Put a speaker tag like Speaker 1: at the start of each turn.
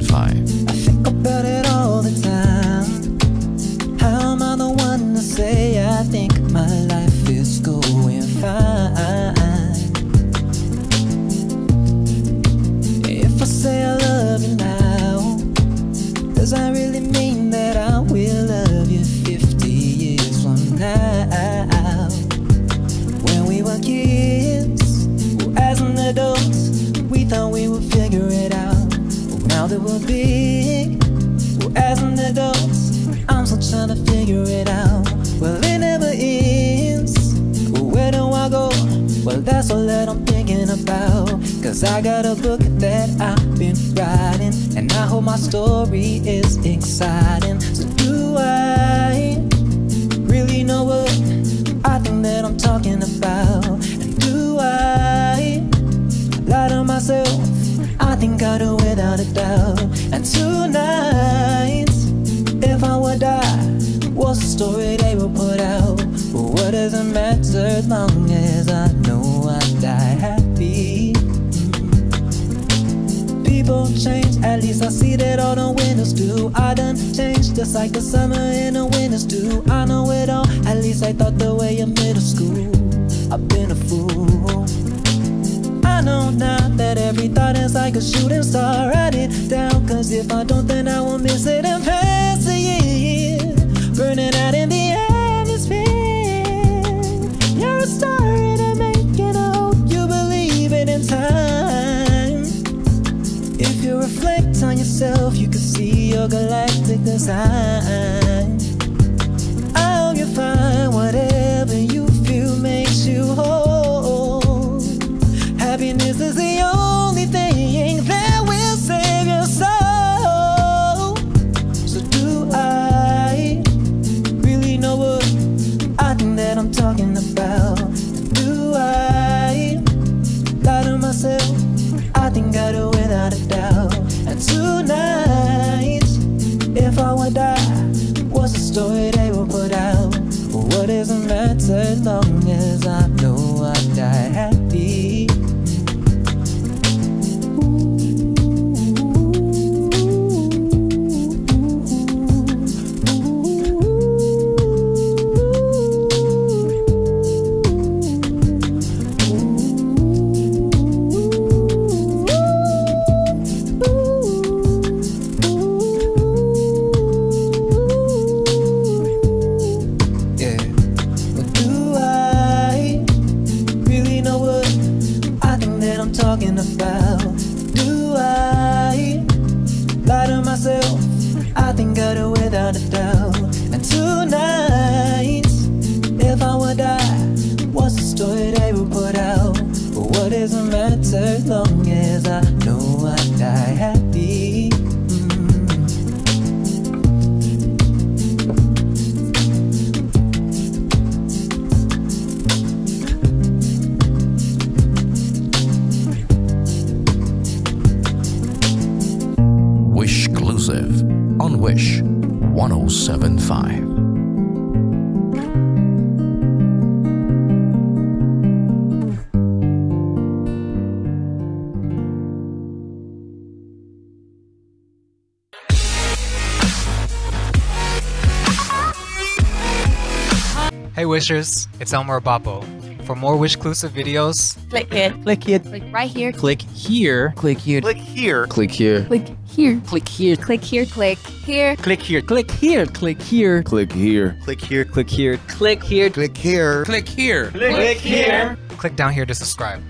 Speaker 1: 107.5. we're big, well, as an adults, I'm still trying to figure it out. Well, it never ends. Well, where do I go? Well, that's all that I'm thinking about. Cause I got a book that I've been writing, and I hope my story is exciting. So, do I really know what story they will put out? But what does it matter as long as I know I die happy? People change, at least I see that all the winners do. I done changed just like the summer and the winters do. I know it all, at least I thought the way in middle school. I've been a fool. I know now that every thought is like a shooting star. Write it down, cause if I don't, then I will miss it reflect on yourself, you can see your galactic design. I hope you find you as long as I know I do without a doubt. And tonight, if I would die, what's the story they would put out? But what does it matter as long as I know I
Speaker 2: on Wish 1075.
Speaker 3: Hey Wishers, it's Elmer Abapo. For more Wishclusive videos,
Speaker 4: Click it.
Speaker 5: Click it.
Speaker 4: Click right here.
Speaker 5: Click here. Click here.
Speaker 6: Click here.
Speaker 5: Click here.
Speaker 4: Click here.
Speaker 5: Click here.
Speaker 4: Click here. Click here.
Speaker 5: Click here. Click here. Click here.
Speaker 6: Click here.
Speaker 5: Click here. Click here. Click here.
Speaker 6: Click here.
Speaker 5: Click here.
Speaker 3: click down here to subscribe.